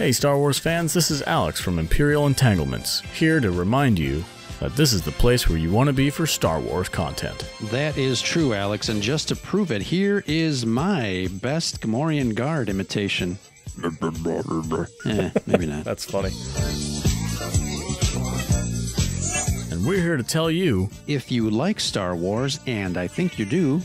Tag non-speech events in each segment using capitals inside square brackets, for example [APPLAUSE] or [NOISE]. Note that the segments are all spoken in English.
Hey, Star Wars fans, this is Alex from Imperial Entanglements, here to remind you that this is the place where you want to be for Star Wars content. That is true, Alex, and just to prove it, here is my best Gamorrean Guard imitation. [LAUGHS] eh, maybe not. That's funny. And we're here to tell you If you like Star Wars, and I think you do,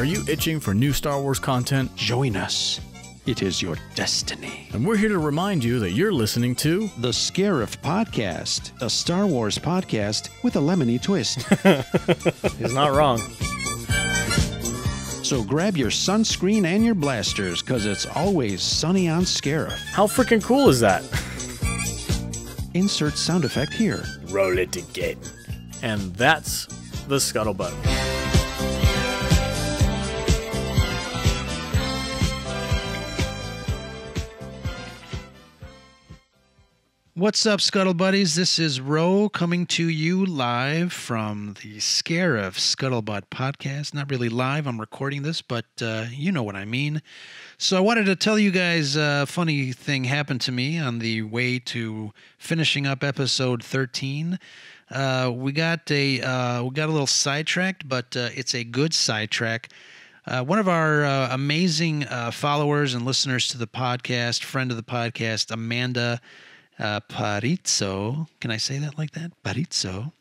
are you itching for new Star Wars content? join us. It is your destiny. And we're here to remind you that you're listening to The Scarif Podcast, a Star Wars podcast with a lemony twist. [LAUGHS] He's not wrong. so grab your sunscreen and your blasters, because it's always sunny on Scarif. How freaking cool is that? Insert sound effect here. Roll it again. And that's the scuttlebutt. What's up, Scuttle Buddies? This is Ro coming to you live from the Scarif Scuttlebutt podcast. Not really live, I'm recording this, but uh, you know what I mean. So, I wanted to tell you guys a funny thing happened to me on the way to finishing up episode 13. Uh, we got a uh, we got a little sidetracked, but uh, it's a good sidetrack. Uh, one of our uh, amazing uh, followers and listeners to the podcast, friend of the podcast, Amanda uh, Parizzo. Can I say that like that? Parizzo.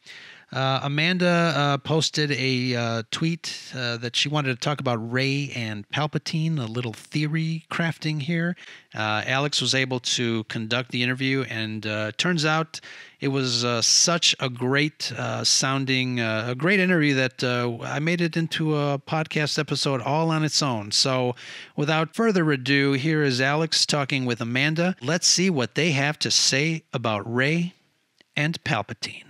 Uh, Amanda uh, posted a uh, tweet uh, that she wanted to talk about Rey and Palpatine, a little theory crafting here. Uh, Alex was able to conduct the interview, and uh, turns out it was such a great sounding, a great interview that I made it into a podcast episode all on its own. So, without further ado, here is Alex talking with Amanda. Let's see what they have to say about Rey and Palpatine.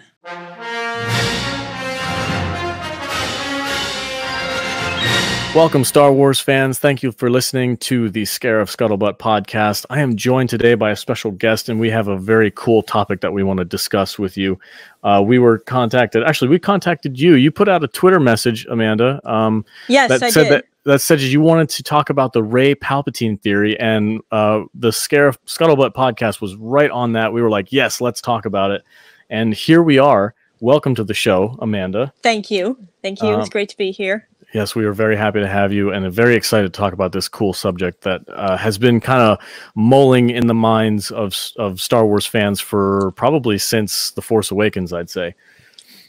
Welcome, Star Wars fans. Thank you for listening to the Scarif Scuttlebutt podcast. I am joined today by a special guest, and we have a very cool topic that we want to discuss with you. Uh, we were contacted, actually, we contacted you. You put out a Twitter message, Amanda, um, Yes, that I said did. that that said you wanted to talk about the Rey Palpatine theory, and uh, the Scarif Scuttlebutt podcast was right on that. We were like, yes, let's talk about it, and here we are. Welcome to the show, Amanda. Thank you. Thank you. Um, it's great to be here. Yes, we are very happy to have you and very excited to talk about this cool subject that uh, has been kind of mulling in the minds of of Star Wars fans for probably since The Force Awakens, I'd say.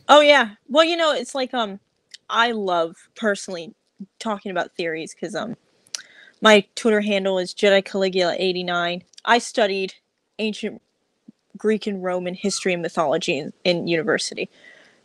Oh yeah. Well, you know, it's like um I love personally talking about theories cuz um my Twitter handle is Jedi Caligula 89. I studied ancient Greek and Roman history and mythology in, in university.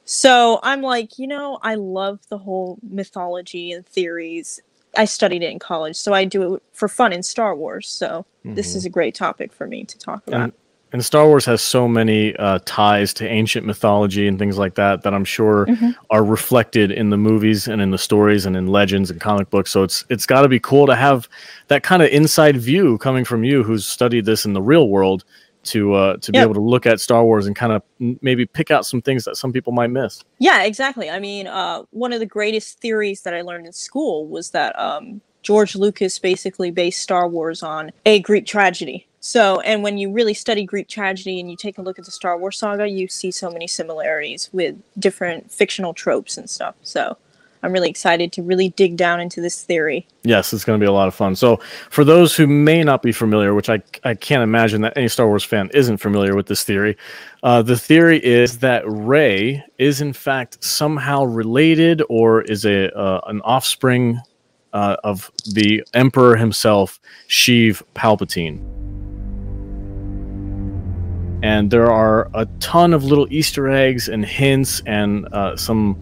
So I'm like, you know, I love the whole mythology and theories. I studied it in college, so I do it for fun in Star Wars. So this is a great topic for me to talk about. And, and Star Wars has so many uh, ties to ancient mythology and things like that that I'm sure are reflected in the movies and in the stories and in legends and comic books. So it's it's got to be cool to have that kind of inside view coming from you, who's studied this in the real world, to uh, to be able to look at Star Wars and kind of maybe pick out some things that some people might miss. Yeah, exactly. I mean, uh, one of the greatest theories that I learned in school was that um, George Lucas basically based Star Wars on a Greek tragedy. So, and when you really study Greek tragedy and you take a look at the Star Wars saga, you see so many similarities with different fictional tropes and stuff. So, I'm really excited to really dig down into this theory. Yes, it's going to be a lot of fun. So, for those who may not be familiar, which I, I can't imagine that any Star Wars fan isn't familiar with this theory, uh, the theory is that Rey is in fact somehow related or is a uh, an offspring uh, of the Emperor himself, Sheev Palpatine. And there are a ton of little Easter eggs and hints and uh, some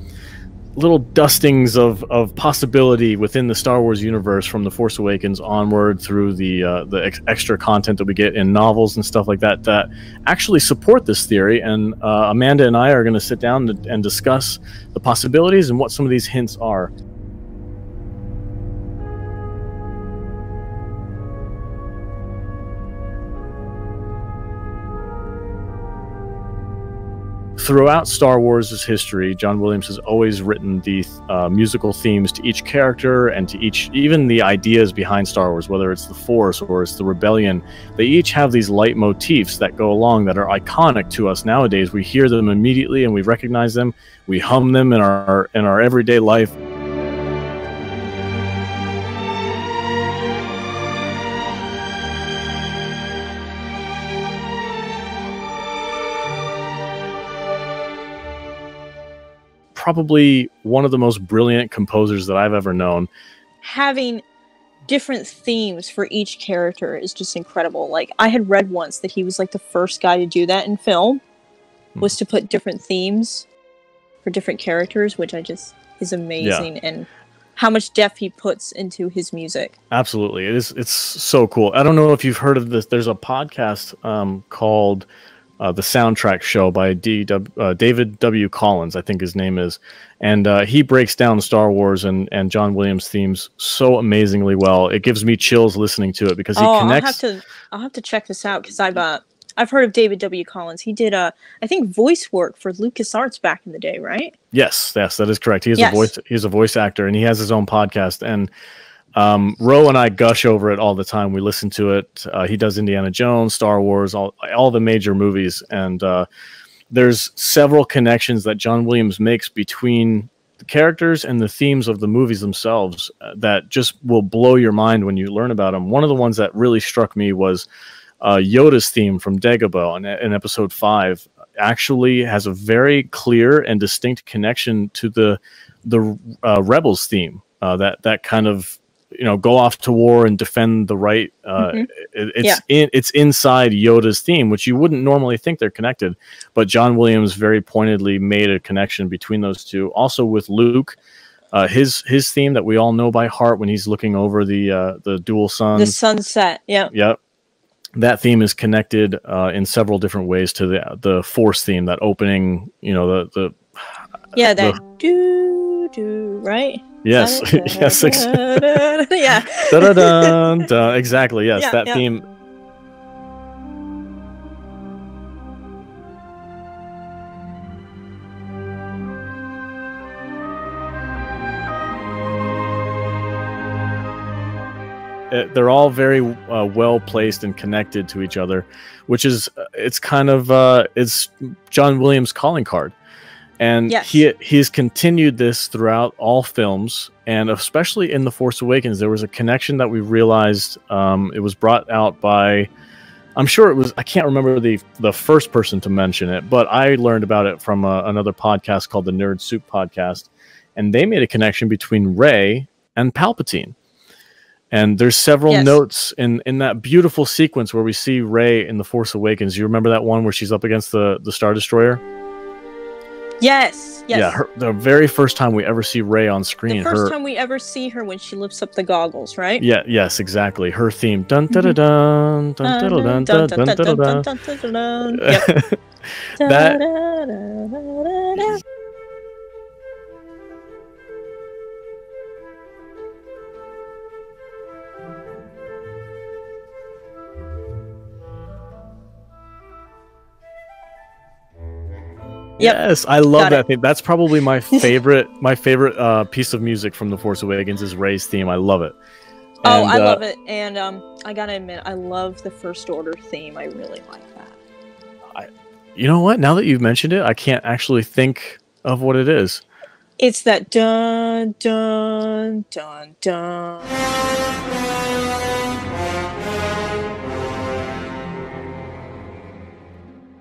little dustings of, of possibility within the Star Wars universe from the Force Awakens onward through the uh, the ex- extra content that we get in novels and stuff like that that actually support this theory. And uh, Amanda and I are going to sit down and, and discuss the possibilities and what some of these hints are. Throughout Star Wars' history, John Williams has always written the uh, musical themes to each character and to each, even the ideas behind Star Wars, whether it's the Force or it's the Rebellion. They each have these leitmotifs that go along that are iconic to us nowadays. We hear them immediately and we recognize them. We hum them in our in our everyday life. Probably one of the most brilliant composers that I've ever known. Having different themes for each character is just incredible. Like I had read once that he was like the first guy to do that in film was to put different themes for different characters, which I just is amazing yeah. and how much depth he puts into his music. Absolutely. It is it's so cool. I don't know if you've heard of this. There's a podcast um, called uh, the soundtrack show by D. W, uh, David W. Collins, I think his name is, and uh, he breaks down Star Wars and, and John Williams themes so amazingly well. It gives me chills listening to it because he oh, connects. I'll have to I'll have to check this out because I've uh, I've heard of David W. Collins. He did uh I think voice work for LucasArts back in the day, right? Yes, yes, that is correct. He is yes. a voice he's a voice actor and he has his own podcast and um, Ro and I gush over it all the time. We listen to it. Uh, he does Indiana Jones, Star Wars, all all the major movies, and uh, there's several connections that John Williams makes between the characters and the themes of the movies themselves uh, that just will blow your mind when you learn about them. One of the ones that really struck me was uh, Yoda's theme from Dagobah in, in Episode Five. Actually, has a very clear and distinct connection to the the uh, Rebels theme. Uh, that that kind of you know go off to war and defend the right uh, mm-hmm. it, it's yeah. in, it's inside yoda's theme which you wouldn't normally think they're connected but john williams very pointedly made a connection between those two. Also with luke uh, his his theme that we all know by heart when he's looking over the uh, the dual sun. The sunset yeah. Yep. That theme is connected uh, in several different ways to the the force theme that opening you know the the yeah that the, do do right Yes, [LAUGHS] yes, ex- [LAUGHS] yeah. [LAUGHS] Da-da-dun, exactly. Yes, yeah, that yeah. theme. Uh, they're all very uh, well placed and connected to each other, which is uh, it's kind of uh, it's John Williams' calling card and yes. he he's continued this throughout all films and especially in the force awakens there was a connection that we realized um, it was brought out by i'm sure it was i can't remember the the first person to mention it but i learned about it from a, uh, another podcast called the nerd soup podcast and they made a connection between rey and palpatine and there's several yes. notes in in that beautiful sequence where we see rey in the force awakens you remember that one where she's up against the the star destroyer Yes. Yes. Yeah. Her, the very first time we ever see Rey on screen. The first her, time we ever see her when she lifts up the goggles, right? Yeah. Yes. Exactly. Her theme. Dun dun dun dun dun dun dun dun dun dun dun. That. Yep. Yes, I love Got that it. thing. That's probably my [LAUGHS] favorite. my favorite uh, piece of music from The Force Awakens is Rey's theme. I love it. Oh, and, oh, I uh, love it, and um, I gotta admit, I love the First Order theme. I really like that. I, you know what? Now that you've mentioned it, I can't actually think of what it is. It's that dun dun dun dun.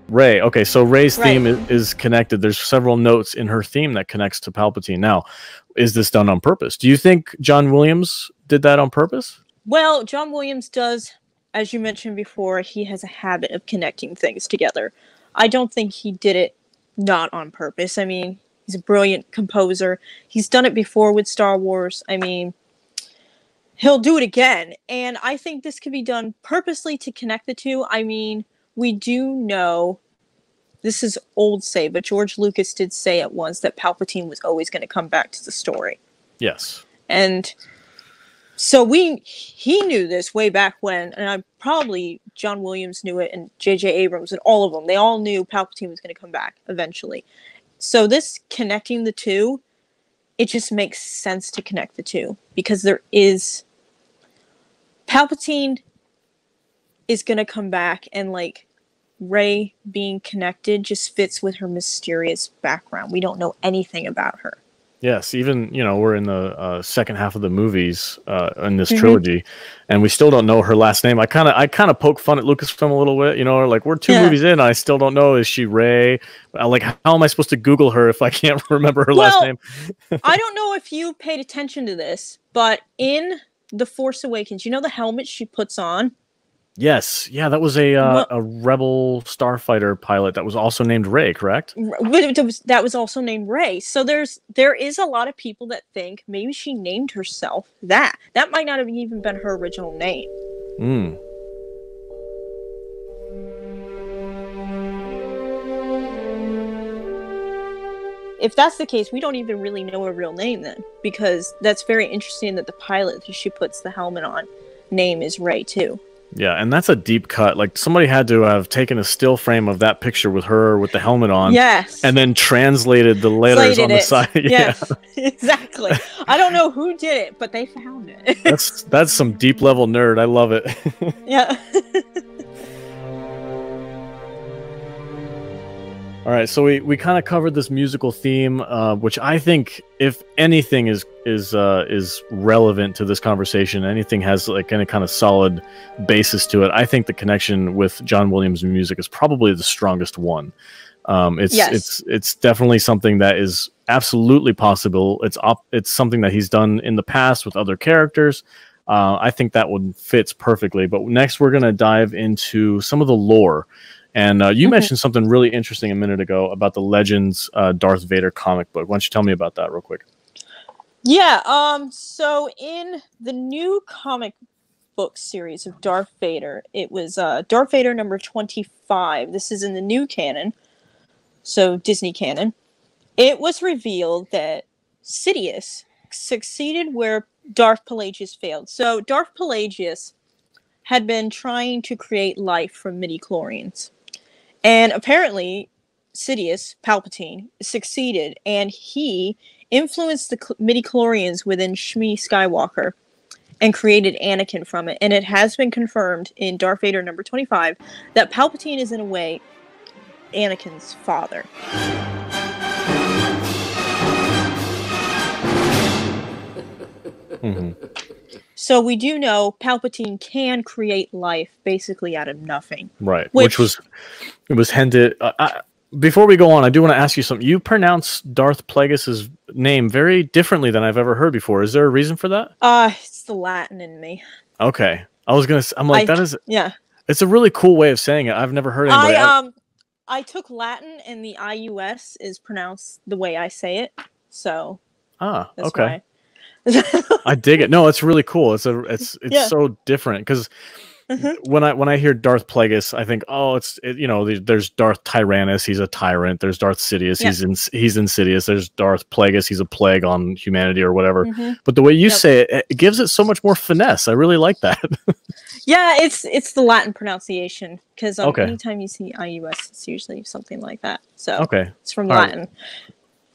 Rey. Okay, so Rey's right. theme is, is, connected. There's several notes in her theme that connects to Palpatine. Now, is this done on purpose? Do you think John Williams did that on purpose? Well, John Williams does, as you mentioned before, he has a habit of connecting things together. I don't think he did it not on purpose. I mean, he's a brilliant composer. He's done it before with Star Wars. I mean, he'll do it again. And I think this could be done purposely to connect the two. I mean, we do know this is old say, but George Lucas did say at once that Palpatine was always going to come back to the story. Yes. And So we he knew this way back when, and I probably John Williams knew it, and J.J. Abrams and all of them. They all knew Palpatine was going to come back eventually. So this connecting the two, it just makes sense to connect the two because there is Palpatine is going to come back and like Rey being connected just fits with her mysterious background. We don't know anything about her. Yes, even you know we're in the uh, second half of the movies uh, in this Mhm. trilogy, and we still don't know her last name. I kind of I kind of poke fun at Lucasfilm a little bit, you know, like we're two Yeah. movies in, I still don't know is she Rey? Like how am I supposed to Google her if I can't [LAUGHS] remember her last name? I [LAUGHS] don't know if you paid attention to this, but in The Force Awakens, you know the helmet she puts on? Yes, yeah, that was a uh, Well- a rebel starfighter pilot that was also named Ray, correct? R- but it was- that was also named Ray. So there's there is a lot of people that think maybe she named herself that. That might not have even been her original name. Mm. If that's the case, we don't even really know her real name then, because that's very interesting that the pilot that she puts the helmet on name is Ray too. Yeah, and that's a deep cut. Like somebody had to have taken a still frame of that picture with her with the helmet on, yes. and then translated the letters on the it. side. [LAUGHS] yeah. Yes, [LAUGHS] exactly. I don't know who did it, but they found it. that's that's some deep level nerd. I love it. [LAUGHS] yeah. All right, so we, we kind of covered this musical theme, uh, which I think, if anything is is uh, is relevant to this conversation, anything has like any kind of solid basis to it. I think the connection with John Williams' music is probably the strongest one. Um, it's Yes. it's it's definitely something that is absolutely possible. It's op- it's something that he's done in the past with other characters. Uh, I think that one fits perfectly. But next, we're gonna dive into some of the lore. And uh, you Mhm. mentioned something really interesting a minute ago about the Legends uh, Darth Vader comic book. Why don't you tell me about that real quick? Yeah, um so in the new comic book series of Darth Vader, it was uh Darth Vader number 25. This is in the new canon. So Disney canon. It was revealed that Sidious succeeded where Darth Pelagius failed. So Darth Pelagius had been trying to create life from midi-chlorians. And apparently Sidious, Palpatine, succeeded and he influenced the cl- midi-chlorians within Shmi Skywalker and created Anakin from it. And it has been confirmed in Darth Vader number 25 that Palpatine is in a way Anakin's father. Mhm. So we do know Palpatine can create life basically out of nothing. Right, which, Which- was it was hinted. Uh, I, before we go on, I do want to ask you something. You pronounce Darth Plagueis's name very differently than I've ever heard before. Is there a reason for that? Uh, it's the Latin in me. Okay, I was gonna. I'm like I- that is. Yeah. It's a really cool way of saying it. I've never heard anybody. I um I took Latin and the IUS is pronounced the way I say it. So ah, that's okay. why. [LAUGHS] I dig it. No, it's really cool. It's a it's it's Yeah. so different because Mhm. when I when I hear Darth Plagueis, I think, oh, it's it, you know, there's Darth Tyrannus, he's a tyrant. There's Darth Sidious, Yeah. he's in, he's insidious. There's Darth Plagueis, he's a plague on humanity or whatever. Mhm. But the way you Yep. say it, it gives it so much more finesse. I really like that. [LAUGHS] Yeah, it's it's the Latin pronunciation because um, Okay. anytime you see IUS, it's usually something like that. So okay, it's from All right. Latin.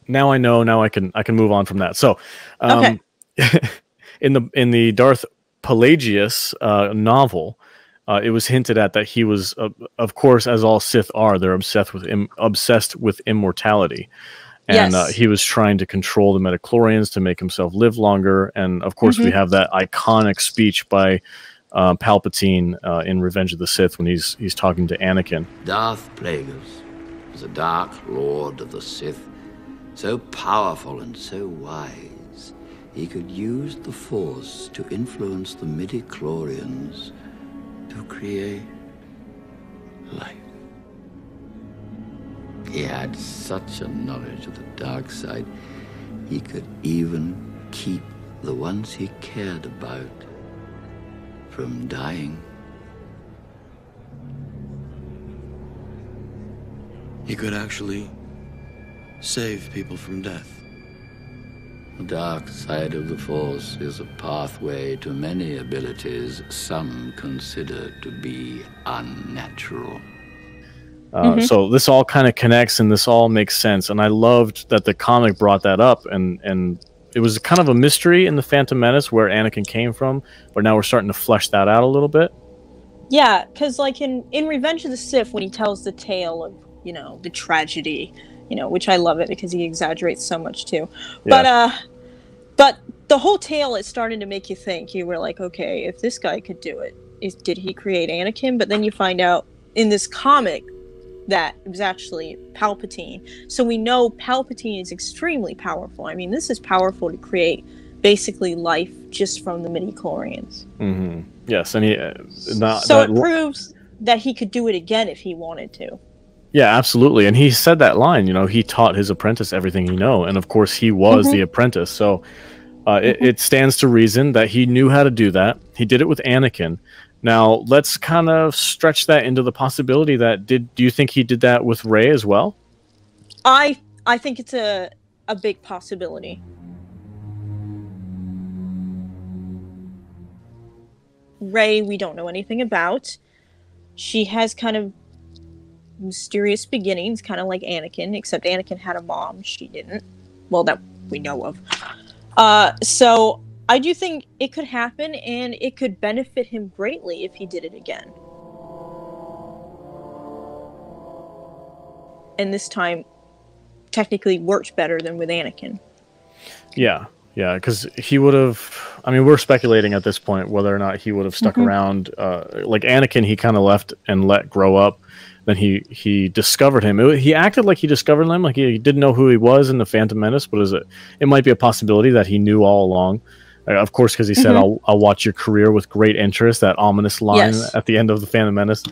now I know. Now I can I can move on from that. So, um, [LAUGHS] in the in the Darth Pelagius uh, novel, uh, it was hinted at that he was, uh, of course, as all Sith are, they're obsessed with Im- obsessed with immortality, and uh, he was trying to control the midi-chlorians to make himself live longer. And of course, we Mhm. have that iconic speech by. Uh, Palpatine uh, in Revenge of the Sith when he's he's talking to Anakin. Darth Plagueis was a dark lord of the Sith, so powerful and so wise, he could use the Force to influence the midi-chlorians to create life. He had such a knowledge of the dark side, he could even keep the ones he cared about from dying. He could actually save people from death. The dark side of the Force is a pathway to many abilities some consider to be unnatural. Uh, Mhm. So this all kind of connects, and this all makes sense. And I loved that the comic brought that up, and and it was kind of a mystery in the Phantom Menace where Anakin came from. But now we're starting to flesh that out a little bit. Yeah, because like in in Revenge of the Sith, when he tells the tale of you know the tragedy, you know, which I love it because he exaggerates so much too. But uh, but the whole tale is starting to make you think. You were like, okay, if this guy could do it, is did he create Anakin? But then you find out in this comic that it was actually Palpatine. So we know Palpatine is extremely powerful. I mean, this is powerful to create basically life just from the midi chlorians. hmm Yes, and he uh, not so that it proves that he could do it again if he wanted to. Yeah, absolutely. And he said that line, you know, he taught his apprentice everything he know. And of course, he was Mhm. the apprentice. So uh, it, Mhm. it stands to reason that he knew how to do that. He did it with Anakin. Now, let's kind of stretch that into the possibility that did do you think he did that with Rey as well? I I think it's a a big possibility. Rey, we don't know anything about. She has kind of mysterious beginnings, kind of like Anakin, except Anakin had a mom. She didn't. Well, that we know of. Uh, so I do think it could happen, and it could benefit him greatly if he did it again. And this time, technically worked better than with Anakin. Yeah. Yeah, because he would have. I mean, we're speculating at this point whether or not he would have stuck Mhm. around. Uh, like Anakin, he kind of left and let grow up. Then he he discovered him. It, he acted like he discovered him, like he, didn't know who he was in the Phantom Menace. But is it? It might be a possibility that he knew all along. Uh, of course, because he said, Mhm. "I'll I'll watch your career with great interest." That ominous line Yes. at the end of the Phantom Menace.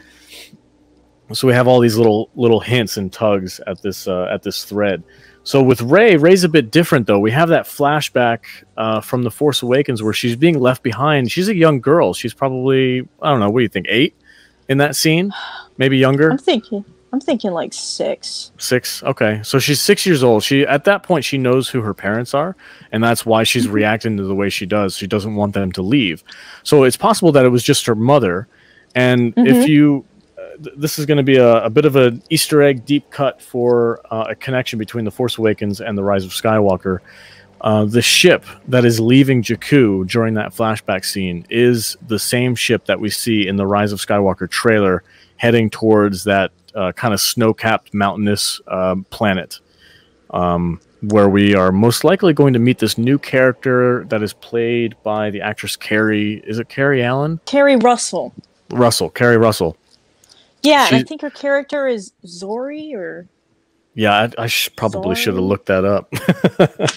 So we have all these little little hints and tugs at this uh, at this thread. So with Rey, Rey's a bit different though. We have that flashback uh, from the Force Awakens where she's being left behind. She's a young girl. She's probably I don't know. What do you think? Eight in that scene, maybe younger. I'm thinking, I'm thinking like six. Six. Okay, so she's six years old. She at that point she knows who her parents are, and that's why she's reacting to the way she does. She doesn't want them to leave. So it's possible that it was just her mother. And if Mhm. you, uh, th- this is going to be a, a bit of an Easter egg deep cut for uh, a connection between the Force Awakens and the Rise of Skywalker. Uh, the ship that is leaving Jakku during that flashback scene is the same ship that we see in the Rise of Skywalker trailer, heading towards that uh, kind of snow-capped mountainous um, planet, um, where we are most likely going to meet this new character that is played by the actress Keri. Is it Carrie Allen? Keri Russell. Russell, Keri Russell. Yeah, and I think her character is Zorii or Yeah, I, I sh- probably should have looked that up.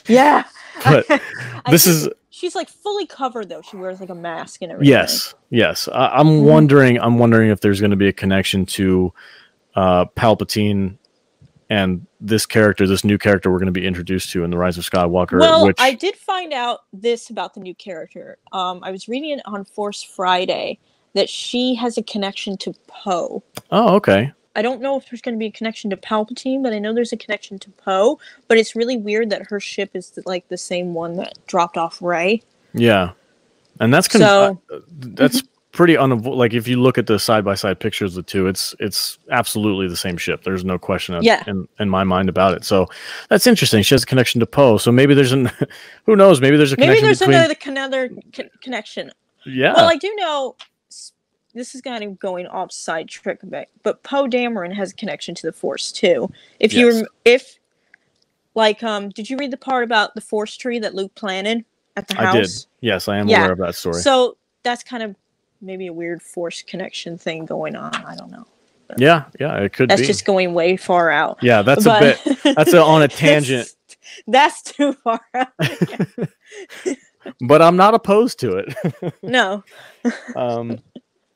[LAUGHS] yeah. But [LAUGHS] I this is she's like fully covered though. She wears like a mask and everything. Yes, yes. I, I'm Mhm. wondering. I'm wondering if there's going to be a connection to uh, Palpatine and this character, this new character we're going to be introduced to in the Rise of Skywalker. Well, which I did find out this about the new character. Um, I was reading it on Force Friday that she has a connection to Poe. oh, okay. I don't know if there's going to be a connection to Palpatine, but I know there's a connection to Poe. But it's really weird that her ship is like the same one that dropped off Ray. Yeah, and that's con- So- uh, that's pretty unavo- Like if you look at the side by side pictures of the two, it's it's absolutely the same ship. There's no question of- Yeah. in in my mind about it. So that's interesting. She has a connection to Poe. So maybe there's an [LAUGHS] who knows? Maybe there's a Maybe connection there's between. another another con- connection. yeah. Well, I do know this is kind of going off side trick a bit, but Poe Dameron has a connection to the Force too. If you Yes. rem- if like um, did you read the part about the Force tree that Luke planted at the house? I did. Yes, I am Yeah. aware of that story. So that's kind of maybe a weird Force connection thing going on. I don't know. yeah, yeah, it could be That's be. just going way far out. yeah, that's But- a bit. That's a, on a [LAUGHS] tangent, That's too far out. [LAUGHS] but I'm not opposed to it. no. [LAUGHS] um,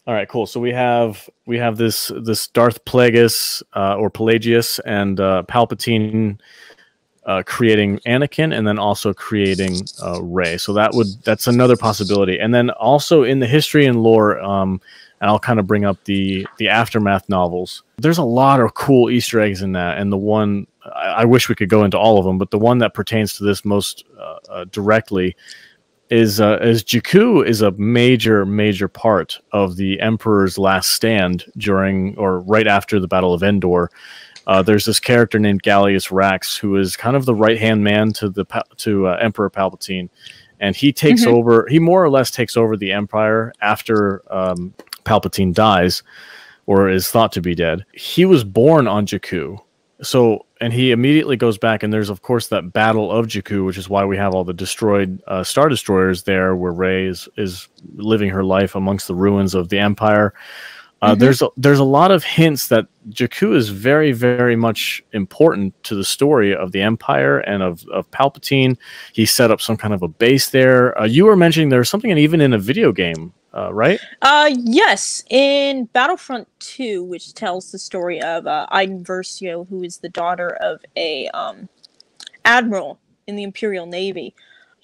all right, cool. So we have we have this this Darth Plagueis uh, or Pelagius and uh, Palpatine uh, creating Anakin, and then also creating uh, Rey. So that would that's another possibility. And then also in the history and lore, um, and I'll kind of bring up the the aftermath novels. There's a lot of cool Easter eggs in that, and the one I, I wish we could go into all of them, but the one that pertains to this most uh, uh, directly is uh, is Jakku is a major major part of the Emperor's last stand during or right after the Battle of Endor. Uh, there's this character named Gallius Rax who is kind of the right hand man to the to uh, Emperor Palpatine, and he takes mm-hmm. over. He more or less takes over the Empire after um, Palpatine dies, or is thought to be dead. He was born on Jakku, so and he immediately goes back and there's of course that battle of Jakku, which is why we have all the destroyed uh, star destroyers there, where Rey is, is living her life amongst the ruins of the Empire. Uh, mm-hmm. There's a, there's a lot of hints that Jakku is very very much important to the story of the Empire and of, of Palpatine. He set up some kind of a base there. Uh, you were mentioning there's something and even in a video game uh, right? Uh, yes. In Battlefront 2, which tells the story of uh, Iden Versio, who is the daughter of a um, admiral in the Imperial Navy,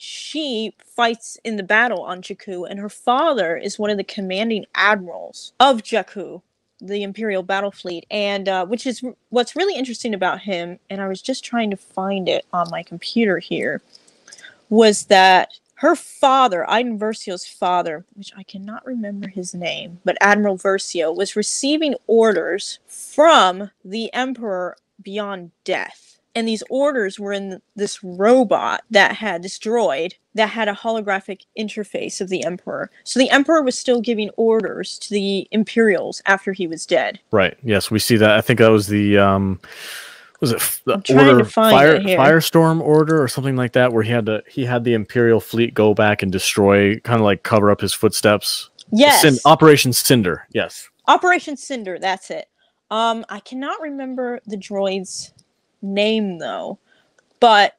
she fights in the battle on Jakku, and her father is one of the commanding admirals of Jakku, the Imperial battle fleet, and uh, which is what's really interesting about him. And I was just trying to find it on my computer here, was that her father, Iden Versio's father, which I cannot remember his name, but Admiral Versio, was receiving orders from the Emperor beyond death. And these orders were in this robot that had destroyed, that had a holographic interface of the Emperor. So the Emperor was still giving orders to the Imperials after he was dead. Right. Yes, we see that. I think that was the. Um was it the order fire firestorm order or something like that where he had to he had the imperial fleet go back and destroy kind of like cover up his footsteps? Yes. Cind- operation cinder yes. Operation cinder that's it. Um i cannot remember the droid's name though but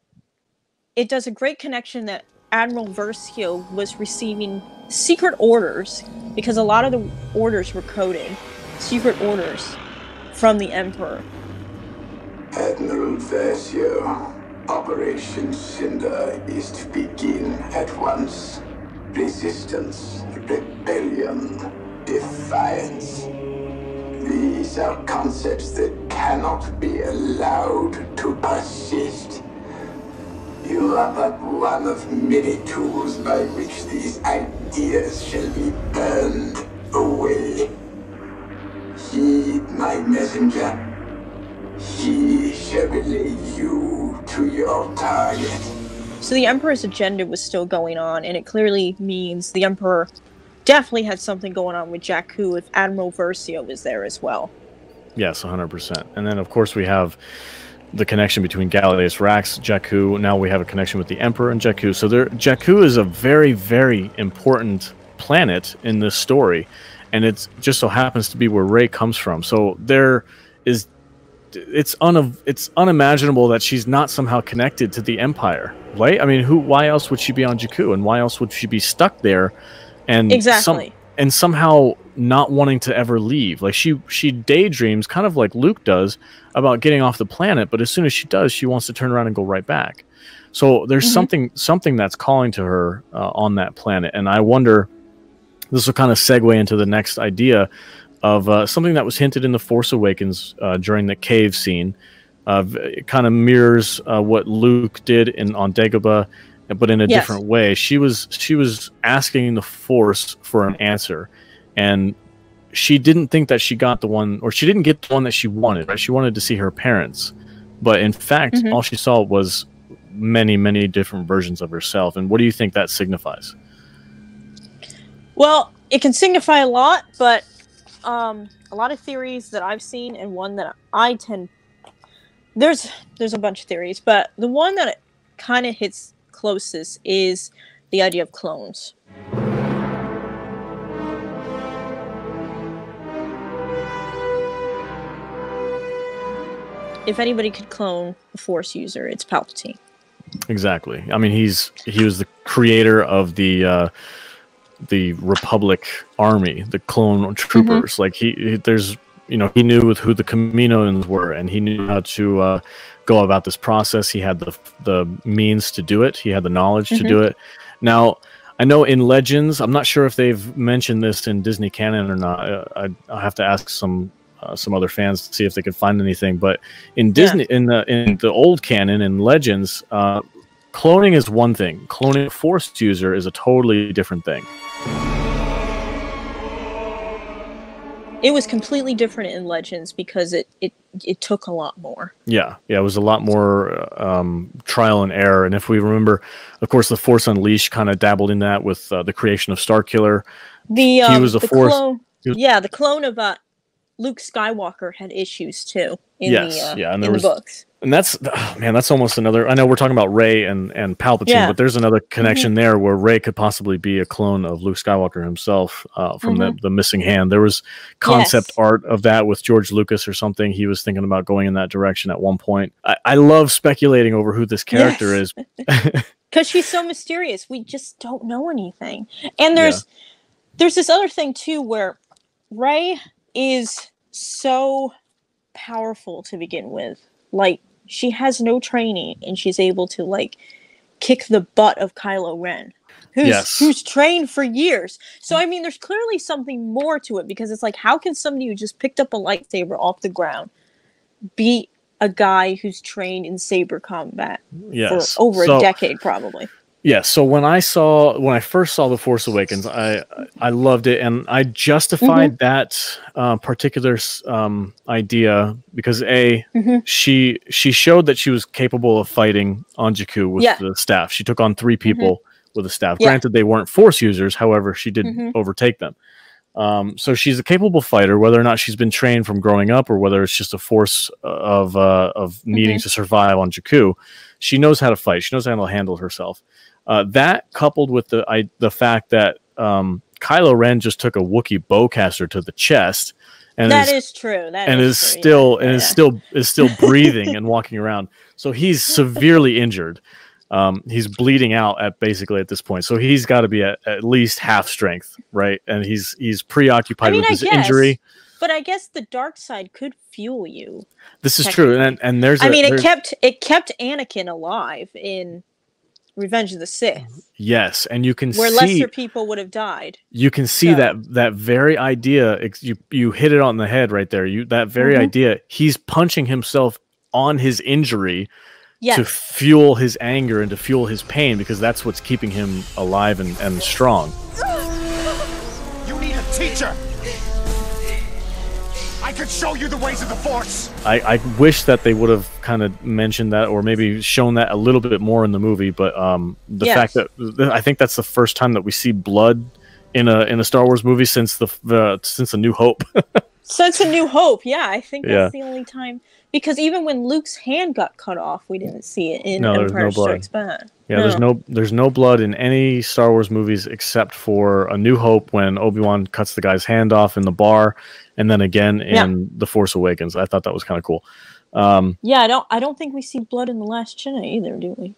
it does a great connection that admiral versio was receiving secret orders because a lot of the orders were coded secret orders from the emperor Admiral Versio, Operation Cinder is to begin at once. Resistance, rebellion, defiance. These are concepts that cannot be allowed to persist. You are but one of many tools by which these ideas shall be burned away. Heed my messenger. He shall relay you to your target. So the Emperor's agenda was still going on, and it clearly means the Emperor definitely had something going on with Jakku if Admiral Versio was there as well. Yes, 100%. And then, of course, we have the connection between Gallius Rax, Jakku. Now we have a connection with the Emperor and Jakku. So there, Jakku is a very, very important planet in this story, and it just so happens to be where Rey comes from. So there is it's un it's unimaginable that she's not somehow connected to the Empire, right? I mean, who? Why else would she be on Jakku, and why else would she be stuck there? And exactly. Some, and somehow not wanting to ever leave. Like she she daydreams, kind of like Luke does, about getting off the planet. But as soon as she does, she wants to turn around and go right back. So there's mm-hmm. something something that's calling to her uh, on that planet, and I wonder. This will kind of segue into the next idea of uh, something that was hinted in the Force Awakens uh, during the cave scene. Uh, it kind of mirrors uh, what Luke did in on Dagobah, but in a yes. different way. She was she was asking the Force for an answer, and she didn't think that she got the one, or she didn't get the one that she wanted. Right? She wanted to see her parents, but in fact, mm-hmm. all she saw was many many different versions of herself. And what do you think that signifies? Well, it can signify a lot, but um, a lot of theories that I've seen, and one that I tend there's there's a bunch of theories, but the one that kind of hits closest is the idea of clones. If anybody could clone a Force user, it's Palpatine. Exactly. I mean, he's he was the creator of the uh, the Republic army, the clone troopers. Mm-hmm. Like he, he, there's, you know, he knew with who the Kaminoans were, and he knew how to uh, go about this process. He had the the means to do it. He had the knowledge mm-hmm. to do it. Now, I know in Legends, I'm not sure if they've mentioned this in Disney canon or not. I, I, I have to ask some uh, some other fans to see if they could find anything. But in Disney, in the in the old canon in Legends, uh, cloning is one thing. Cloning a Force user is a totally different thing. It was completely different in Legends because it it it took a lot more. Yeah, yeah, it was a lot more um, trial and error. And if we remember, of course, the Force Unleashed kind of dabbled in that with uh, the creation of Starkiller. The um, was a the Force- clone, was- yeah, the clone of uh, Luke Skywalker had issues too in Yes, the uh, yeah, and there the was- books. and that's oh, man that's almost another i know we're talking about rey and and palpatine Yeah. Mm-hmm. but there's another connection there where rey could possibly be a clone of luke skywalker himself uh, from the, the missing hand there was concept Mm-hmm. Yes. art of that with george lucas or something he was thinking about going in that direction at one point i, I love speculating over who this character Yes. is [LAUGHS] [LAUGHS] because she's so mysterious we just don't know anything and there's there's this other thing too where rey is so powerful to begin with. Like she has no training and she's able to like kick the butt of kylo ren who's Yes. who's trained for years. So i mean there's clearly something more to it because it's like how can somebody who just picked up a lightsaber off the ground beat a guy who's trained in saber combat yes. for over So- a decade probably Yeah, so when I saw when I first saw The Force Awakens, I I loved it, and I justified Mm-hmm. that uh, particular um, idea because a Mhm. she she showed that she was capable of fighting on Jakku with Yeah. Mm-hmm. the staff. She took on three people with the staff. Yeah. Granted, they weren't Force users, however, she did Mhm. overtake them. Um, so she's a capable fighter, whether or not she's been trained from growing up, or whether it's just a force uh, of uh, of needing Mm-hmm. to survive on Jakku. She knows how to fight. She knows how to handle herself. Uh, that coupled with the I, the fact that um, Kylo Ren just took a Wookiee bowcaster to the chest, and That is, is true. That and is true, still yeah, and is still is still [LAUGHS] breathing and walking around. So he's severely injured. Um, he's bleeding out at basically at this point. So he's got to be at, at least half strength, right? And he's he's preoccupied I mean, with I his guess, injury. But I guess the dark side could fuel you. This is true, and and there's I a- mean, it kept it kept Anakin alive in Revenge of the Sith, yes, and you can see where see lesser people would have died. you can see So- that that very idea you you hit it on the head right there you that very Mhm. idea he's punching himself on his injury to fuel his anger and to fuel his pain because that's what's keeping him alive and, and strong You need a teacher! I could show you the ways of the Force! I, I wish that they would have kind of mentioned that or maybe shown that a little bit more in the movie but um the Yes. fact that th- i think that's the first time that we see blood in a in a star wars movie since the uh, since a new hope [LAUGHS] So it's a new hope. Yeah, I think that's Yeah. the only time because even when Luke's hand got cut off, we didn't see it in No, Empire no blood. Strikes Back. Yeah, there's no there's no blood in any Star Wars movies except for A New Hope when Obi Wan cuts the guy's hand off in the bar, and then again in Yeah. The Force Awakens. I thought that was kind of cool. Um, Yeah, I don't. I don't think we see blood in the Last Jedi either, do we?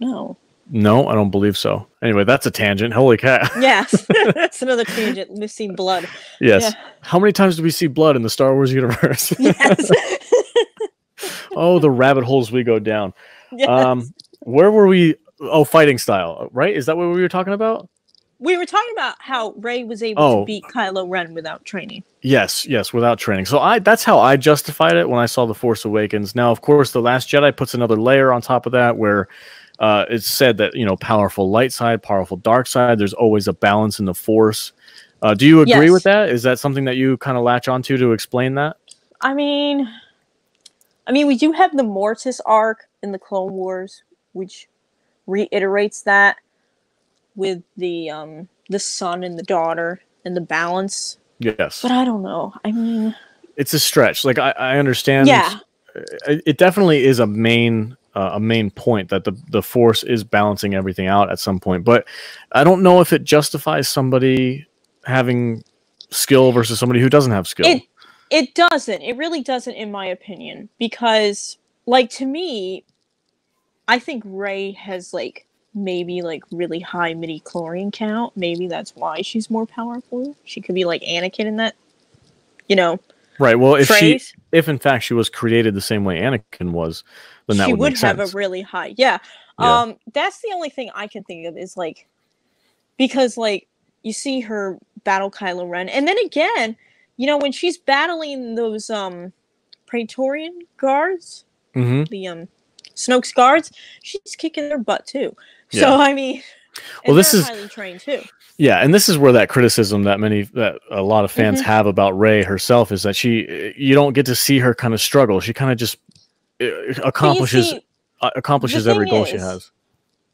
No. No, I don't believe so. Anyway, that's a tangent. Holy cat! [LAUGHS] Yes, [LAUGHS] that's another tangent. Missing blood. yes. Yeah. How many times do we see blood in the Star Wars universe? [LAUGHS] Yes. oh, the rabbit holes we go down. yes. Um, where were we? Oh, fighting style, right? Is that what we were talking about? we were talking about how Rey was able Oh. to beat Kylo Ren without training. Yes, yes, without training. So I that's how I justified it when I saw The Force Awakens. Now, of course, The Last Jedi puts another layer on top of that where uh, it's said that, you know, powerful light side, powerful dark side, there's always a balance in the Force. Uh, do you agree Yes. with that? Is that something that you kind of latch onto to explain that? I mean, I mean, we do have the Mortis arc in the Clone Wars, which reiterates that with the um the son and the daughter and the balance. Yes. But I don't know. I mean, It's a stretch. Like I, I understand. yeah, it it definitely is a main uh, a main point that the the force is balancing everything out at some point but i don't know if it justifies somebody having skill versus somebody who doesn't have skill it it doesn't. It really doesn't, in my opinion, because like to me, I think Rey has like maybe like really high midi-chlorian count. Maybe that's why she's more powerful. She could be like Anakin in that, you know, right well if she if in fact she was created the same way anakin was then that she would, would, have sense a really high yeah. Yeah. um that's the only thing i can think of is like because like you see her battle kylo ren and then again you know, when she's battling those um Praetorian guards, hmm the um Snoke's guards, she's kicking their butt too. Yeah. So I mean, Well, this is- highly trained too. Yeah, and this is where that criticism that many that a lot of fans Mhm. have about Rey herself is that she you don't get to see her kind of struggle. She kind of just uh, accomplishes see, uh, accomplishes every goal she has.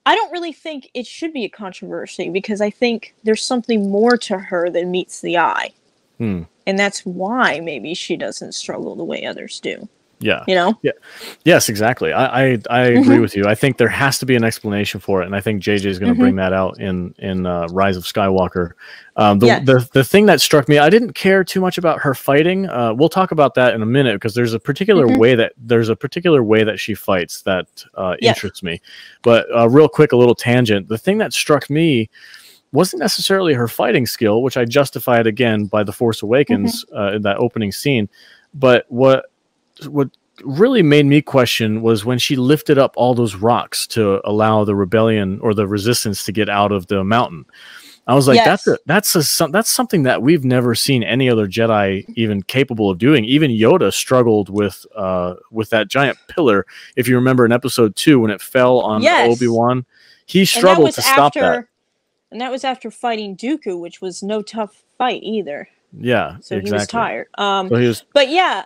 I don't really think it should be a controversy because I think there's something more to her than meets the eye. Hmm. And that's why maybe she doesn't struggle the way others do. Yeah. You know? Yeah. Yes, exactly. I I, I agree Mhm. with you. I think there has to be an explanation for it, and I think JJ is going to Mhm. bring that out in in uh, Rise of Skywalker. Um, the, Yes. the the thing that struck me, I didn't care too much about her fighting. Uh, we'll talk about that in a minute because there's a particular Mhm. way that there's a particular way that she fights that uh, Yes. interests me. But uh, real quick, a little tangent. The thing that struck me wasn't necessarily her fighting skill, which I justified again by the Force Awakens uh, in that opening scene. But what what really made me question was when she lifted up all those rocks to allow the rebellion or the resistance to get out of the mountain. I was like, that's a, that's a, that's something that we've never seen any other Jedi even capable of doing. Even Yoda struggled with uh, with that giant pillar. If you remember in Episode Two when it fell on Yes. Obi Wan, he struggled to stop after that. and that was after fighting Dooku, which was no tough fight either. Yeah, So exactly. he was tired. Um So he was but yeah,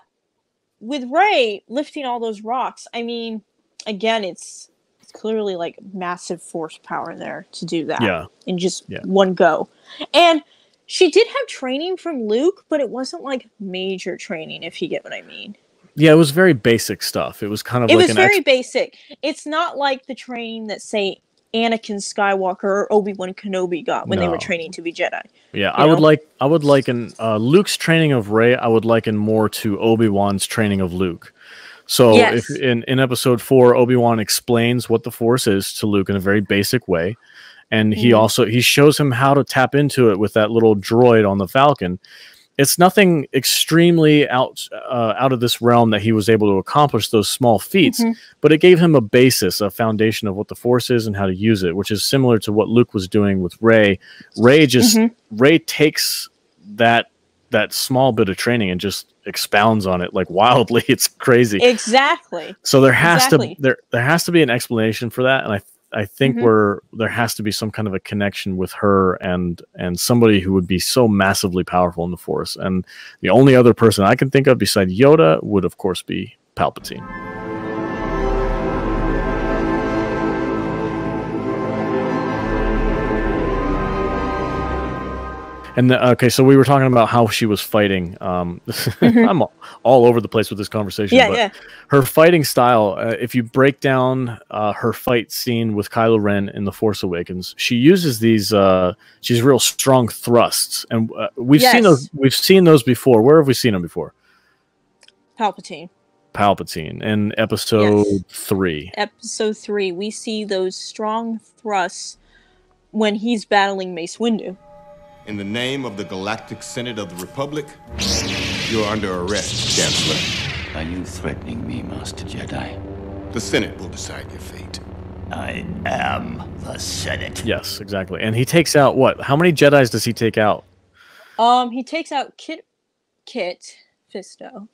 with Rey lifting all those rocks, I mean, again, it's it's clearly like massive force power there to do that yeah. in just Yeah. one go. And she did have training from Luke, but it wasn't like major training, if you get what I mean. Yeah, it was very basic stuff. It was kind of It like was very basic. It's not like the training that say Anakin Skywalker or Obi Wan Kenobi got when they were training to be Jedi. Yeah, I would like I would liken uh, Luke's training of Rey. I would liken more to Obi Wan's training of Luke. So Yes. if in in episode four, Obi Wan explains what the Force is to Luke in a very basic way, and he Mhm. also he shows him how to tap into it with that little droid on the Falcon. It's nothing extremely out uh, out of this realm that he was able to accomplish those small feats, Mhm. but it gave him a basis, a foundation of what the Force is and how to use it, which is similar to what Luke was doing with Rey. Rey just Mhm. Rey takes that that small bit of training and just expounds on it like [LAUGHS] wildly. It's crazy. Exactly. so there has exactly. to there there has to be an explanation for that, and I I think Mhm. we're there has to be some kind of a connection with her and and somebody who would be so massively powerful in the Force. And the only other person I can think of beside Yoda would of course be Palpatine. And the, okay, so we were talking about how she was fighting. Um, [LAUGHS] I'm all, all over the place with this conversation. Mm-hmm. Yeah, but yeah. her fighting style, uh, if you break down uh, her fight scene with Kylo Ren in The Force Awakens, she uses these. Uh, she's real strong thrusts, and uh, we've seen those. We've seen those before. Where have we seen them before? Palpatine. Palpatine in Episode Yes. Three. Episode three, we see those strong thrusts when he's battling Mace Windu. In the name of the Galactic Senate of the Republic, you're under arrest, Chancellor. Are you threatening me, Master Jedi? The Senate will decide your fate. I am the Senate. Yes, exactly. And he takes out what? How many Jedi's does he take out? Um, he takes out Kit, Kit Fisto.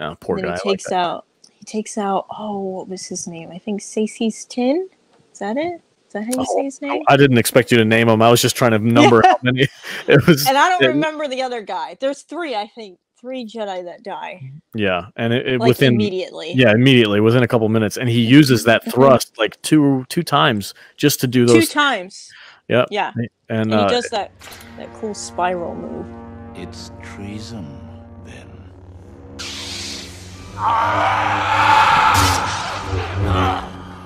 Oh, poor and guy. he I like takes out. He takes out. Oh, what was his name? I think Saesee Tiin. Is that it? Is that how you Oh, say his name? I didn't expect you to name him. I was just trying to number how many. [LAUGHS] It was. And I don't it- remember the other guy. There's three, I think. Three Jedi that die Yeah, and it, it like within immediately. Yeah, immediately within a couple minutes, and he uses that Mhm. thrust like two two times just to do those Two those. times. Yep. Yeah. And, And uh, he does that that cool spiral move. It's treason, then.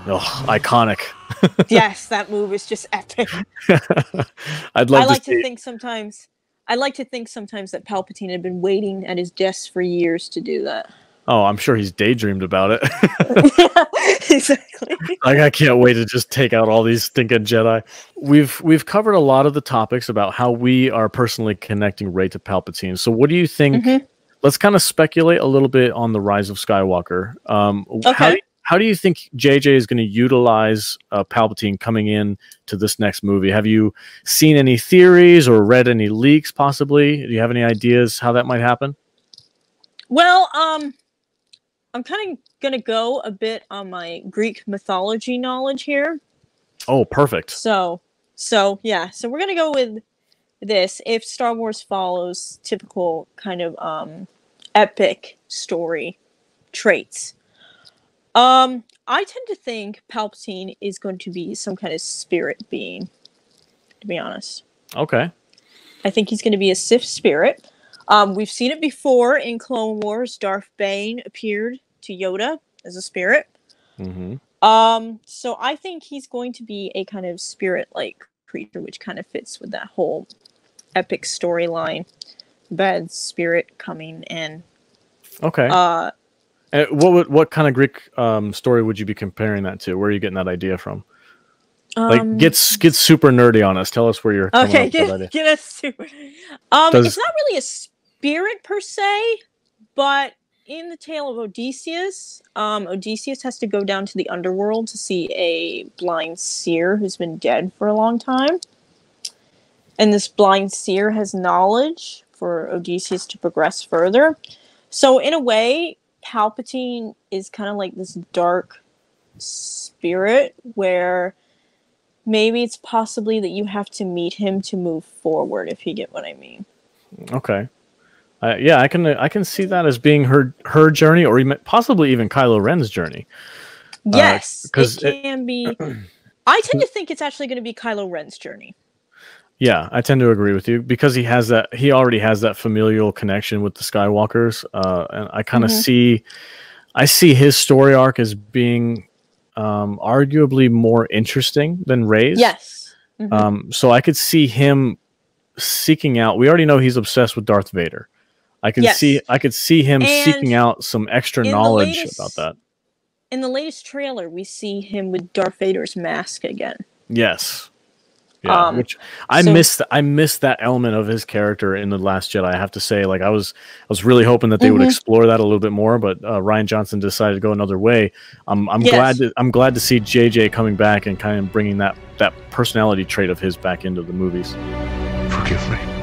oh, iconic. [LAUGHS] yes, that move is just epic. [LAUGHS] I'd love I like to to think sometimes. I like to think sometimes that Palpatine had been waiting at his desk for years to do that. oh, I'm sure he's daydreamed about it. [LAUGHS] exactly. like I can't wait to just take out all these stinking Jedi. We've we've covered a lot of the topics about how we are personally connecting Rey to Palpatine. So what do you think? Mhm. Let's kind of speculate a little bit on the rise of Skywalker. Um, How Okay. do, how do you think JJ is going to utilize uh, Palpatine coming in to this next movie? Have you seen any theories or read any leaks? Possibly, do you have any ideas how that might happen? Well, um, I'm kind of gonna go a bit on my Greek mythology knowledge here. Oh, perfect. So, so yeah, so we're gonna go with this. If Star Wars follows typical kind of um, epic story traits, um, I tend to think Palpatine is going to be some kind of spirit being. To be honest, Okay. I think he's going to be a Sith spirit. Um, we've seen it before in Clone Wars. Darth Bane appeared to Yoda as a spirit. Mm-hmm. Um, so I think he's going to be a kind of spirit-like creature, which kind of fits with that whole epic storyline. Bad spirit coming in. Okay. uh, Uh, what would, what kind of Greek um, story would you be comparing that to? Where are you getting that idea from? Like, um, get s- get super nerdy on us. Tell us where you're. Coming okay, up with that get, [LAUGHS] get us super. Um, Does- it's not really a spirit per se, but in the tale of Odysseus, um, Odysseus has to go down to the underworld to see a blind seer who's been dead for a long time. And this blind seer has knowledge for Odysseus to progress further. So, in a way, Palpatine is kind of like this dark spirit where maybe it's possibly that you have to meet him to move forward, if you get what I mean. Okay. Uh, yeah, I can I can see that as being her her journey, or even, possibly even Kylo Ren's journey. Yes, 'cause it it- can be. [CLEARS THROAT] I tend to think it's actually going to be Kylo Ren's journey. Yeah, I tend to agree with you because he has that. He already has that familial connection with the Skywalkers, uh, and I kind of Mhm. see, I see his story arc as being um, arguably more interesting than Rey's. Yes. Mhm. Um, so I could see him seeking out. We already know he's obsessed with Darth Vader. I can Yes. see. I could see him seeking out some extra knowledge latest- about that. In the latest trailer, we see him with Darth Vader's mask again. Yes. Yeah, Um, which I so- missed. I missed that element of his character in the Last Jedi. I have to say, like I was, I was really hoping that they would Mhm. explore that a little bit more, but uh, Rian Johnson decided to go another way. I'm, I'm Yes. glad. To, I'm glad to see JJ coming back and kind of bringing that that personality trait of his back into the movies. Forgive me.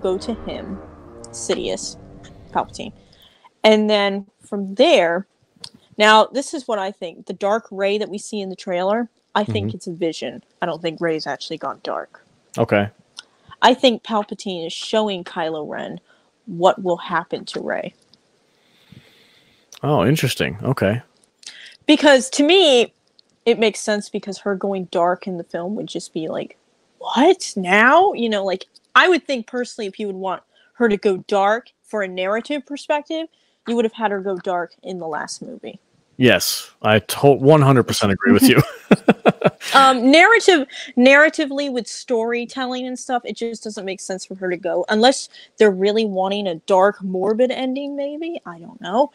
Go to him, Sidious, Palpatine, and then from there. Now, this is what I think: the dark Rey that we see in the trailer. I think Mhm. it's a vision. I don't think Rey's actually gone dark. Okay. I think Palpatine is showing Kylo Ren what will happen to Rey. Oh, interesting. Okay. Because to me, it makes sense because her going dark in the film would just be like, what now? You know, like I would think personally, if you would want her to go dark for a narrative perspective, you would have had her go dark in the last movie. Yes, I to- 100% agree with you. [LAUGHS] [LAUGHS] Um, narrative, narratively with storytelling and stuff, it just doesn't make sense for her to go unless they're really wanting a dark, morbid ending. Maybe I don't know,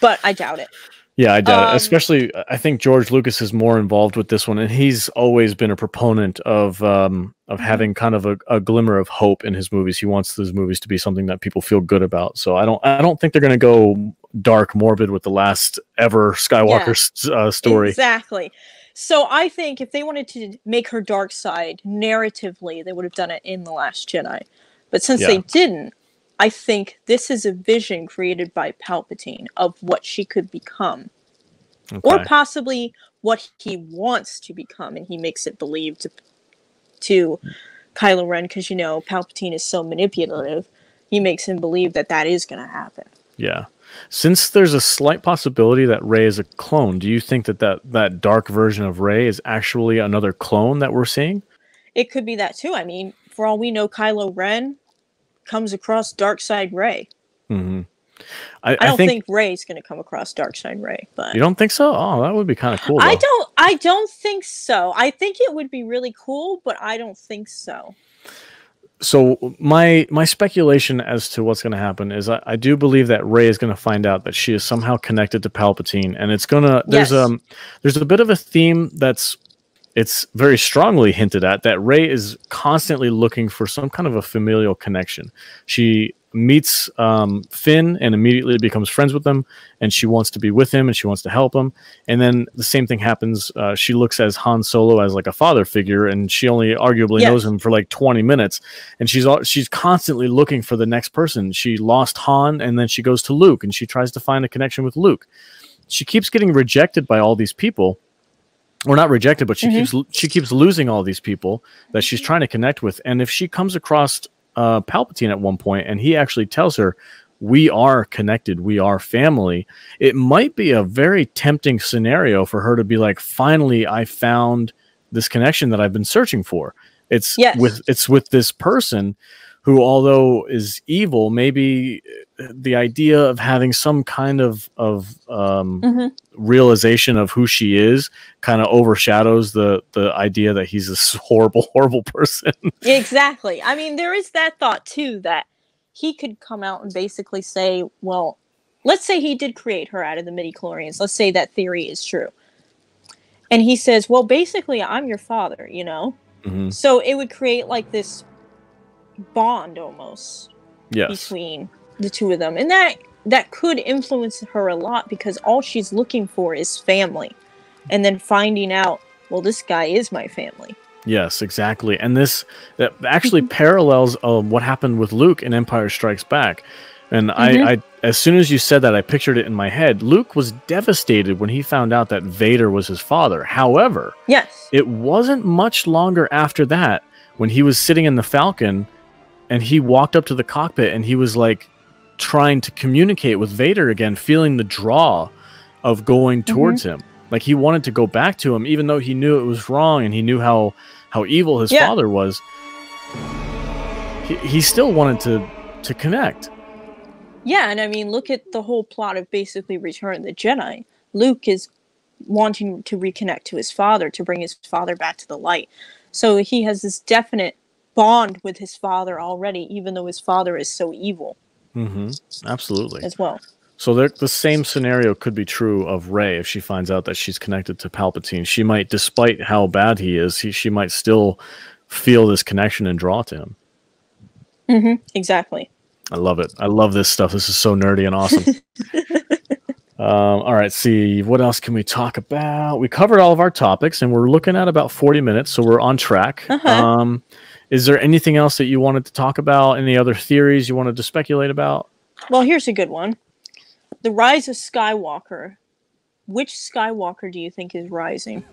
but I doubt it. Yeah, I doubt Um, it. Especially, I think George Lucas is more involved with this one, and he's always been a proponent of um, of Mm-hmm. having kind of a, a glimmer of hope in his movies. He wants those movies to be something that people feel good about. So I don't, I don't think they're going to go dark, morbid with the last ever Skywalker s uh, story. Exactly. So I think if they wanted to make her dark side narratively, they would have done it in The Last Jedi. But since they didn't, I think this is a vision created by Palpatine of what she could become. Or possibly what he wants to become, and he makes it believe to to Kylo Ren because you know Palpatine is so manipulative. He makes him believe that that is going to happen. Yeah. Since there's a slight possibility that Rey is a clone, do you think that that, that dark version of Rey is actually another clone that we're seeing? It could be that too. I mean, for all we know, Kylo Ren comes across Dark Side Rey. hmm I, don't think, Rey's going to come across Dark Side Rey, but you don't think so. Oh, that would be kind of cool. I don't. I don't think so. I think it would be really cool, but I don't think so. so my my speculation as to what's going to happen is I, I do believe that Rey is going to find out that she is somehow connected to Palpatine, and it's gonna there's Yes. um there's a bit of a theme that's it's very strongly hinted at that Rey is constantly looking for some kind of a familial connection. She meets um, Finn and immediately becomes friends with him, and she wants to be with him and she wants to help him. And then the same thing happens. Uh, she looks as Han Solo as like a father figure, and she only arguably Yes. knows him for like 20 minutes. And she's she's constantly looking for the next person. She lost Han, and then she goes to Luke, and she tries to find a connection with Luke. She keeps getting rejected by all these people or not rejected, but she keeps she keeps losing all these people that she's trying to connect with. And if she comes across uh, Palpatine at one point, and he actually tells her, "We are connected, we are family," it might be a very tempting scenario for her to be like, "Finally, I found this connection that I've been searching for." It's Yes. with it's with this person who, although is evil, maybe the idea of having some kind of of um, Mhm. realization of who she is kind of overshadows the the idea that he's this [LAUGHS] horrible horrible person Exactly. I mean, there is that thought too that he could come out and basically say, well, let's say he did create her out of the midi-chlorians. Let's say that theory is true. And he says, well, basically, I'm your father, you know? Mhm. So it would create like this bond almost yes between the two of them. And that that could influence her a lot because all she's looking for is family. And then finding out, well, this guy is my family. yes exactly and this that actually parallels uh, what happened with luke in empire strikes back and Mhm. I, I as soon as you said that i pictured it in my head luke was devastated when he found out that vader was his father however Yes. it wasn't much longer after that when he was sitting in the falcon and he walked up to the cockpit and he was like trying to communicate with vader again feeling the draw of going mm-hmm. towards him like he wanted to go back to him even though he knew it was wrong and he knew how how evil his Yeah. father was he, he still wanted to to connect Yeah, and I mean, look at the whole plot of basically Return of the Jedi. Luke is wanting to reconnect to his father, to bring his father back to the light. So he has this definite bond with his father already, even though his father is so evil hmm absolutely as well. So the same scenario could be true of Rey if she finds out that she's connected to Palpatine. She might, despite how bad he is, he, she might still feel this connection and draw to him. Mm-hmm. Exactly. I love it. I love this stuff. This is so nerdy and awesome. [LAUGHS] um, all right, see what else can we talk about? We covered all of our topics, and we're looking at about forty minutes, so we're on track. Uh-huh. Um, is there anything else that you wanted to talk about? Any other theories you wanted to speculate about? Well, here's a good one The Rise of Skywalker. Which Skywalker do you think is rising? [LAUGHS]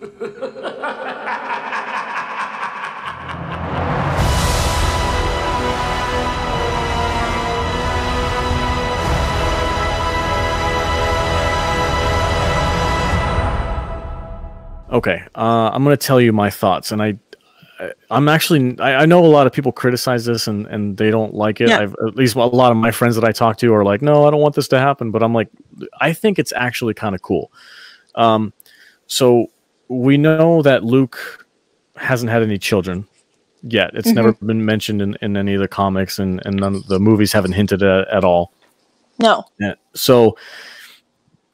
Okay, uh, I'm going to tell you my thoughts, and I, I- I'm actually I, I know a lot of people criticize this and and they don't like it. Yeah. I've, at least a lot of my friends that I talk to are like, no, I don't want this to happen. But I'm like, I think it's actually kind of cool. Um, so we know that Luke hasn't had any children yet. It's never been mentioned in, in any of the comics, and and none of the movies haven't hinted at at all. No. Yeah. So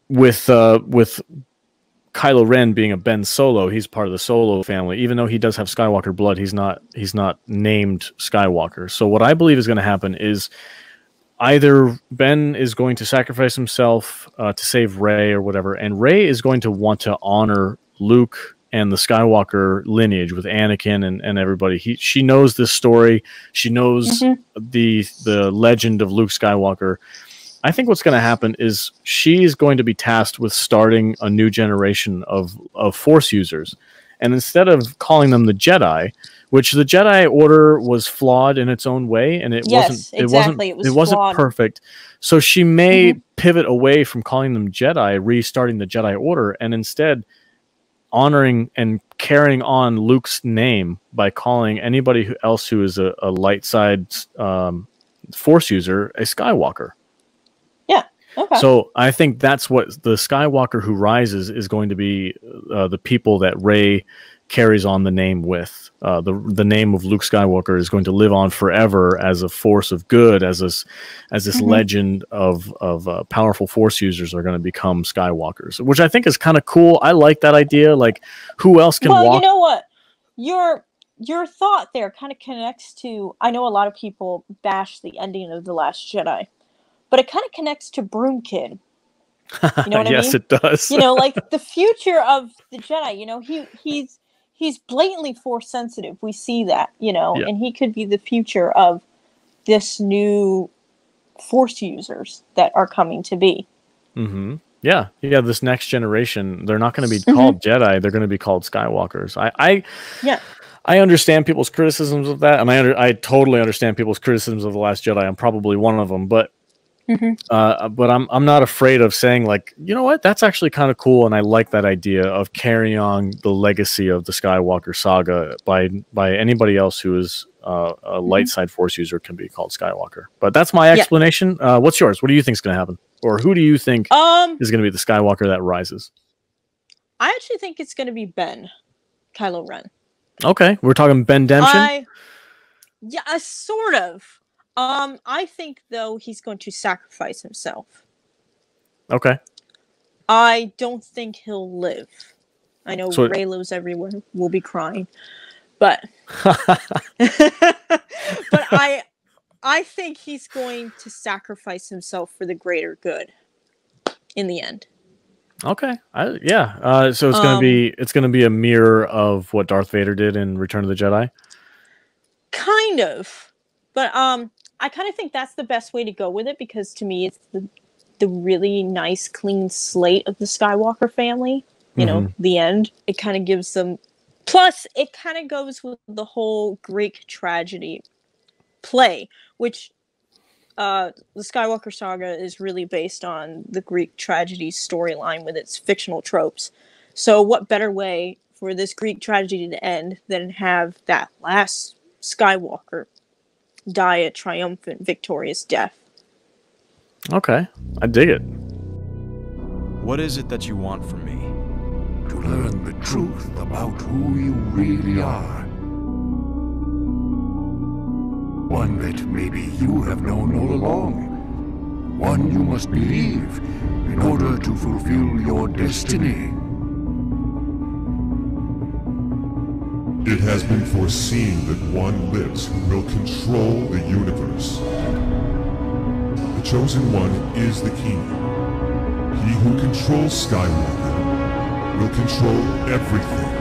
with uh with Kylo Ren being a Ben Solo, he's part of the Solo family. Even though he does have Skywalker blood, he's not he's not named Skywalker. So what I believe is going to happen is either Ben is going to sacrifice himself uh, to save Rey or whatever, and Rey is going to want to honor Luke and the Skywalker lineage with Anakin and, and everybody. He she knows this story. She knows the the legend of Luke Skywalker. I think what's going to happen is she's going to be tasked with starting a new generation of, of Force users. and instead of calling them the Jedi, which the Jedi Order was flawed in its own way, and it Yes, wasn't it exactly. wasn't It was wasn't perfect. So she may Mhm. pivot away from calling them Jedi, restarting the Jedi Order, and instead honoring and carrying on Luke's name by calling anybody who else who is a, a light side um, Force user a Skywalker. Okay. So I think that's what the Skywalker who rises is going to be uh, the people that Rey carries on the name with. Uh, the the name of Luke Skywalker is going to live on forever as a force of good, as this as this Mhm. legend of of uh, powerful Force users are going to become Skywalkers, which I think is kind of cool. I like that idea. Like, who else can well, walk? you know what? Your your thought there kind of connects to. I know a lot of people bash the ending of the Last Jedi, but it kind of connects to Broom Kid. You know [LAUGHS] what I yes, mean? it does. You know, like [LAUGHS] the future of the Jedi. You know, he he's he's blatantly force sensitive. We see that. You know, Yeah. and he could be the future of this new force users that are coming to be. Mm-hmm. Yeah, yeah. This next generation, they're not going to be Mhm. called Jedi. They're going to be called Skywalkers. I, I, Yeah. I understand people's criticisms of that, and I, under, I totally understand people's criticisms of the Last Jedi. I'm probably one of them, but, Mhm. uh, but I'm, I'm not afraid of saying like, you know what, that's actually kind of cool, and I like that idea of carrying on the legacy of the Skywalker saga by, by anybody else who is uh, a light side Force user can be called Skywalker. But that's my Yeah. explanation. Uh, what's yours? What do you think is going to happen, or who do you think? Um, is going to be the Skywalker that rises. I actually think it's going to be Ben, Kylo Ren. Okay, we're talking Bendemption. I, yeah, uh, sort of. Um, I think though he's going to sacrifice himself. Okay, I don't think he'll live. I know So- Reylos everywhere will be crying, but [LAUGHS] [LAUGHS] but I I think he's going to sacrifice himself for the greater good in the end. okay, I, yeah. Uh, so it's going to Um, be it's going to be a mirror of what Darth Vader did in Return of the Jedi. Kind of. But um I kind of think that's the best way to go with it because to me it's the the really nice clean slate of the Skywalker family. You know, the end. It kind of gives them plus it kind of goes with the whole Greek tragedy play, which uh the Skywalker saga is really based on the Greek tragedy storyline with its fictional tropes. So what better way for this Greek tragedy to end than have that last Skywalker die a triumphant, victorious death? Okay, I dig it. What is it that you want from me? To learn the truth about who you really are. One that maybe you have known all along. One you must believe in order to fulfill your destiny. It has been foreseen that one lives who will control the universe. The Chosen One is the King. He who controls Skywalker will control everything.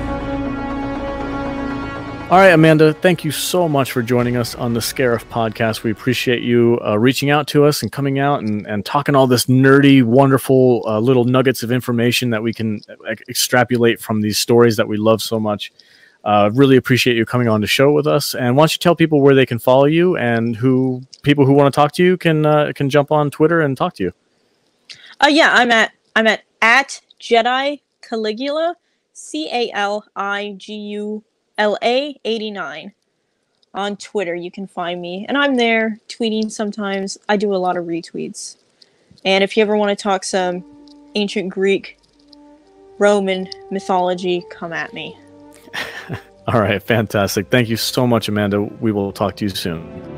All right, Amanda, thank you so much for joining us on the Scarif podcast. We appreciate you uh, reaching out to us and coming out and, and talking all this nerdy, wonderful uh, little nuggets of information that we can uh, extrapolate from these stories that we love so much. Uh, really appreciate you coming on the show with us. And why don't you tell people where they can follow you and who people who want to talk to you can uh, can jump on Twitter and talk to you. Uh yeah, I'm at I'm at at Jedi Caligula, C A L I G U L A 89 on Twitter. You can find me, and I'm there tweeting sometimes. I do a lot of retweets. And if you ever want to talk some ancient Greek, Roman mythology, come at me. [LAUGHS] All right, fantastic. Thank you so much, Amanda. We will talk to you soon.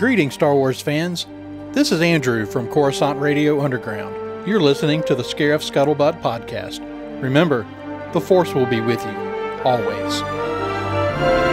Greetings, Star Wars fans. This is Andrew from Coruscant Radio Underground. You're listening to the Scarif Scuttlebutt podcast. Remember, the Force will be with you, always.